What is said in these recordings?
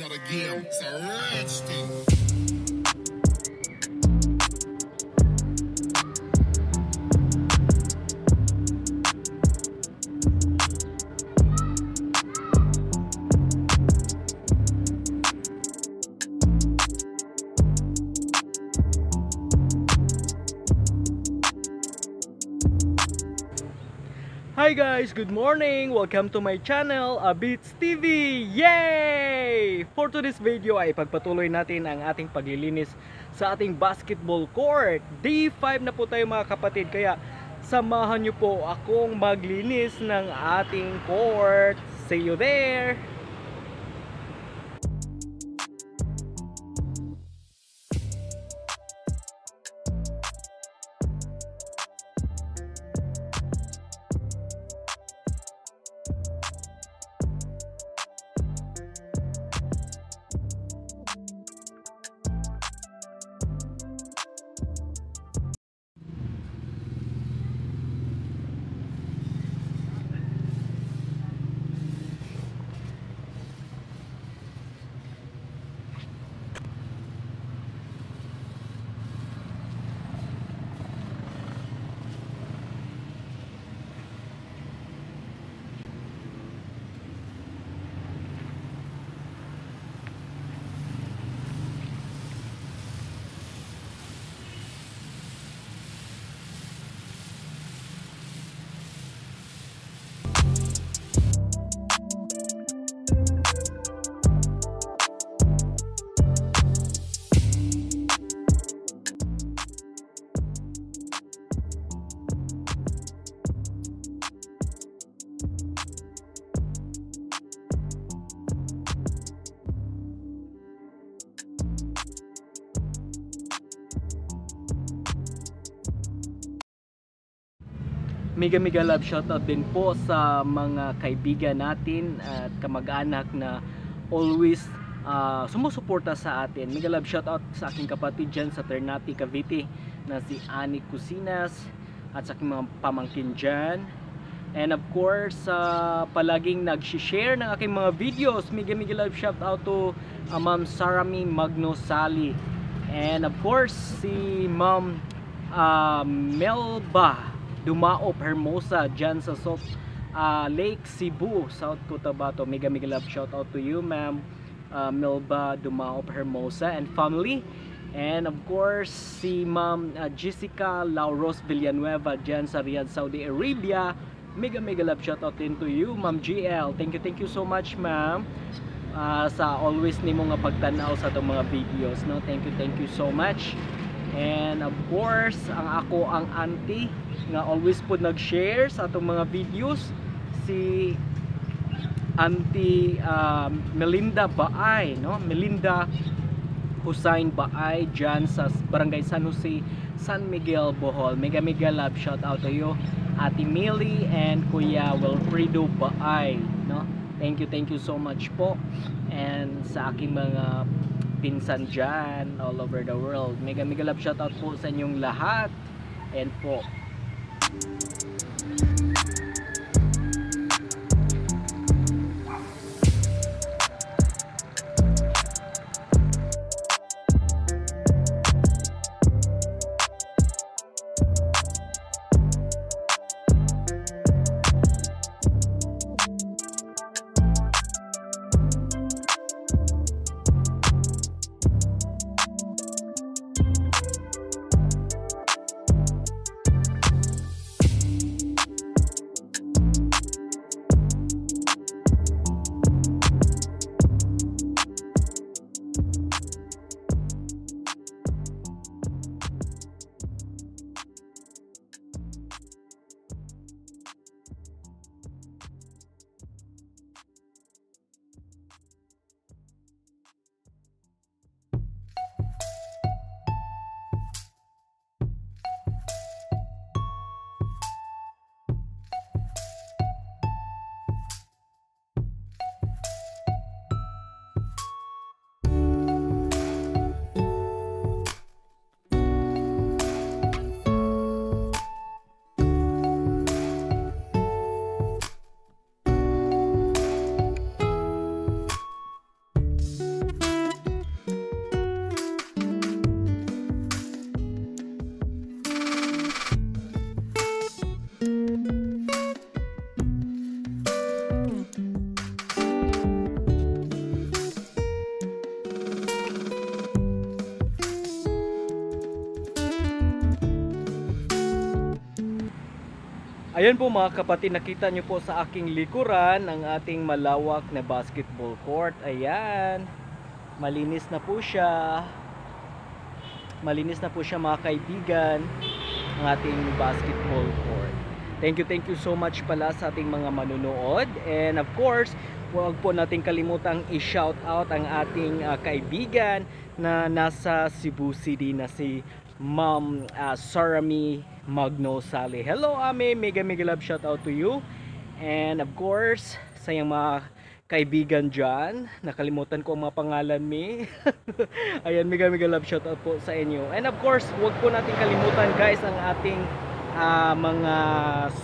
Not a game, it's a rich thing. Hi guys, good morning! Welcome to my channel, Abits TV! Yay! For today's video ay pagpatuloy natin ang ating paglilinis sa ating basketball court. Day 5 na po tayo mga kapatid, kaya samahan nyo po akong maglinis ng ating court. See you there! Mega mega love shoutout din po sa mga kaibigan natin at kamag-anak na always ah, sumusuporta sa atin. Mega love shoutout sa aking kapatid dyan sa Ternate, Cavite na si Ani Cusinas at sa aking mga pamangkin dyan. And of course, sa palaging nag-share ng aking mga videos, mega mega love shoutout to ah, Ma'am Sarami Magnosali. And of course, si Ma'am ah, Melba Dumaop Hermosa dyan sa South ah, Lake Cebu, South Cotabato. Mega mega love shout out to you, ma'am ah, Melba Dumaop Hermosa and family. And of course, si ma'am ah, Jessica Lauros Villanueva dyan sa Riyadh, Saudi Arabia. Mega mega love shout out din to you, ma'am GL. Thank you, thank you so much, ma'am. ah, sa always nimo nga pagtanaw sa itong mga videos no thank you thank you so much and of course ang ako ang auntie nga always po nag-share sa atong mga videos si Auntie um, Melinda Baay no? Melinda Hussein Baay dyan sa Barangay San Jose San Miguel Bohol. Mega mega love shout out to you Ate Millie and Kuya Wilfredo Baay no? Thank you thank you so much po. And sa aking mga pinsan dyan all over the world. Mega mega love shout out po sa inyong lahat. And po Ayan po mga kapatid, nakita nyo po sa aking likuran ang ating malawak na basketball court. Ayan. Malinis na po siya. Malinis na po siya mga kaibigan ang ating basketball court. Thank you, thank you so much pala sa ating mga manunood. And of course, huwag po nating kalimutang i-shout out ang ating ah, kaibigan na nasa Cebu City na si Ma'am uh, Sarami Magno Sally. Hello, Ame. Mega mega love shout out to you. And of course, sa iyong mga kaibigan dyan. Nakalimutan ko ang mga pangalan mi. Ayan, mega mega love shout out po sa inyo. And of course, huwag po natin kalimutan guys ang ating ah, mga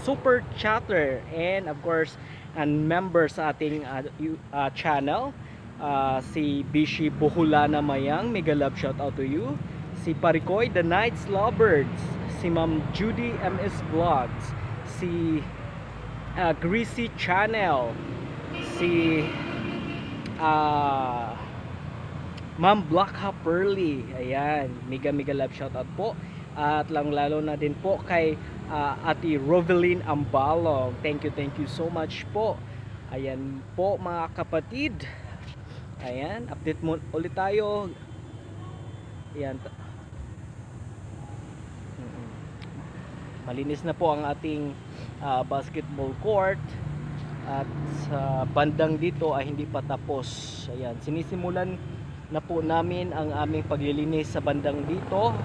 super chatter and of course and member sa ating yu- ah, channel Ah, si Bishi Buhulana Mayang mega love shout out to you si Parikoy The Nights Lovebirds si Ma'am Judy MS Vlogs. Si ah, Greasy Channel. Si ah Ma'am Black Pearly. Ayan mega mega love shout out po. At lang lalo na din po kay ah, Ate Roveline Ambalong. Thank you thank you so much po. Ayan po mga kapatid. Ayan update mo ulit tayo. Ayan. Malinis na po ang ating ah, basketball court at sa bandang dito ay hindi pa tapos. Ayan sinisimulan na po namin ang aming paglilinis sa bandang dito.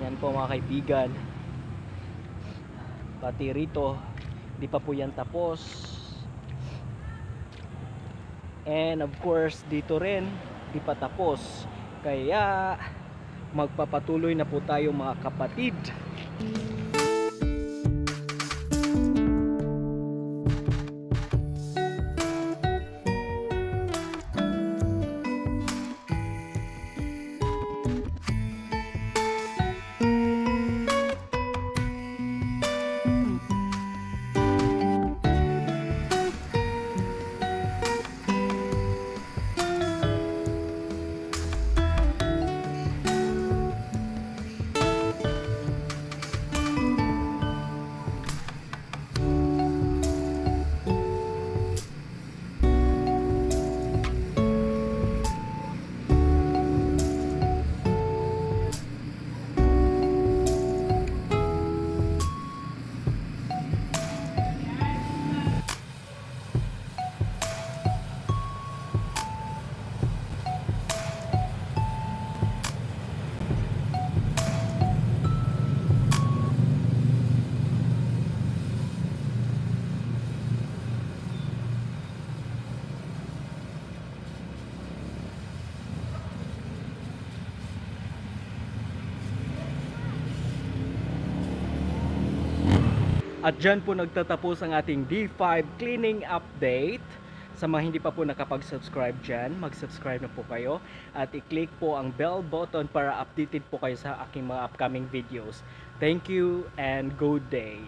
Yan po mga kaibigan. Pati rito hindi pa po yan tapos. And of course dito rin hindi pa tapos. Kaya magpapatuloy na po tayo mga kapatid At dyan po nagtatapos ang ating D5 cleaning update. Sa mga hindi pa po nakapag-subscribe dyan, mag-subscribe na po kayo at i-click po ang bell button para updated po kayo sa aking mga upcoming videos. Thank you and good day!